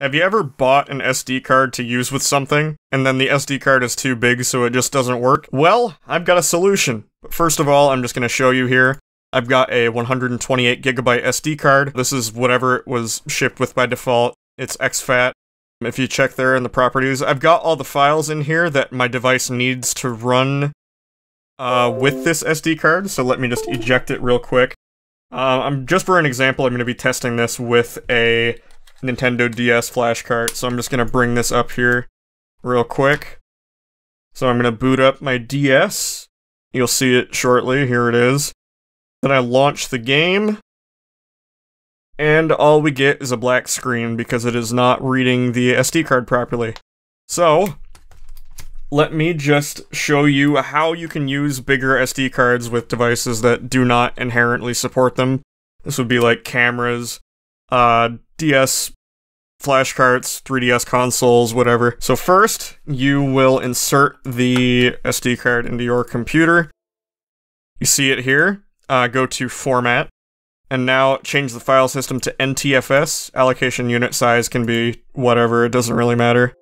Have you ever bought an SD card to use with something, and then the SD card is too big so it just doesn't work? Well, I've got a solution. But first of all, I'm just going to show you here. I've got a 128 gigabyte SD card. This is whatever it was shipped with by default. It's exFAT. If you check there in the properties, I've got all the files in here that my device needs to run uh, with this SD card, so let me just eject it real quick. Uh, I'm Just for an example, I'm going to be testing this with a Nintendo DS flash card, so I'm just going to bring this up here real quick. So I'm going to boot up my DS. You'll see it shortly, here it is. Then I launch the game, and all we get is a black screen because it is not reading the SD card properly. So, let me just show you how you can use bigger SD cards with devices that do not inherently support them. This would be like cameras, uh, DS flash cards, 3DS consoles, whatever. So first, you will insert the SD card into your computer. You see it here. Uh, go to Format, and now change the file system to NTFS. Allocation unit size can be whatever, it doesn't really matter.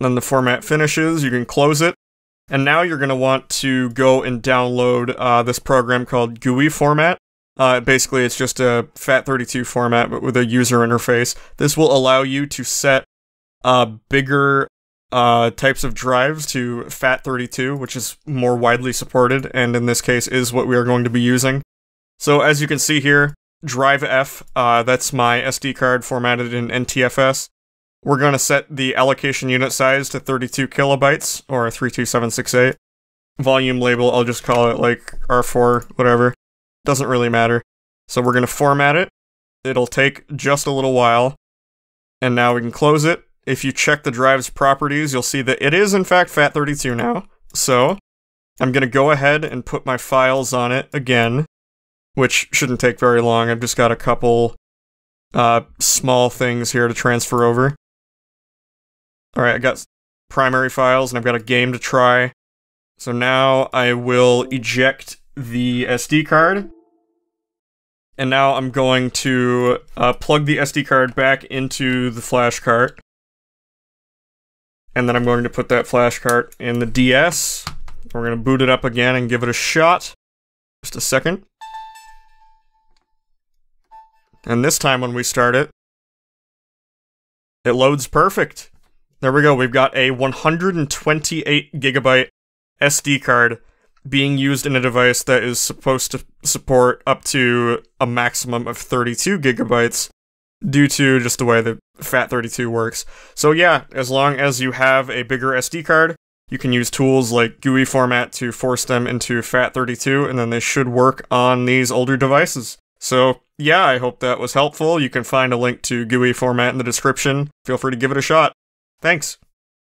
Then the format finishes, you can close it. And now you're going to want to go and download uh, this program called GUI format. Uh, basically, it's just a FAT32 format, but with a user interface. This will allow you to set uh, bigger uh, types of drives to FAT32, which is more widely supported, and in this case is what we are going to be using. So as you can see here, drive F, uh, that's my SD card formatted in NTFS. We're going to set the allocation unit size to 32 kilobytes, or 32768. Volume label, I'll just call it like R4, whatever. Doesn't really matter. So we're going to format it. It'll take just a little while. And now we can close it. If you check the drive's properties, you'll see that it is in fact FAT32 now. So, I'm going to go ahead and put my files on it again, which shouldn't take very long. I've just got a couple uh, small things here to transfer over. Alright, I got primary files and I've got a game to try. So now I will eject the SD card. And now I'm going to uh, plug the SD card back into the flash cart. And then I'm going to put that flash cart in the DS. We're going to boot it up again and give it a shot. Just a second. And this time when we start it, it loads perfect. There we go. We've got a 128 gigabyte SD card being used in a device that is supposed to support up to a maximum of 32 gigabytes due to just the way the FAT32 works. So yeah, as long as you have a bigger SD card, you can use tools like GUI format to force them into FAT32, and then they should work on these older devices. So yeah, I hope that was helpful. You can find a link to GUI format in the description. Feel free to give it a shot. Thanks.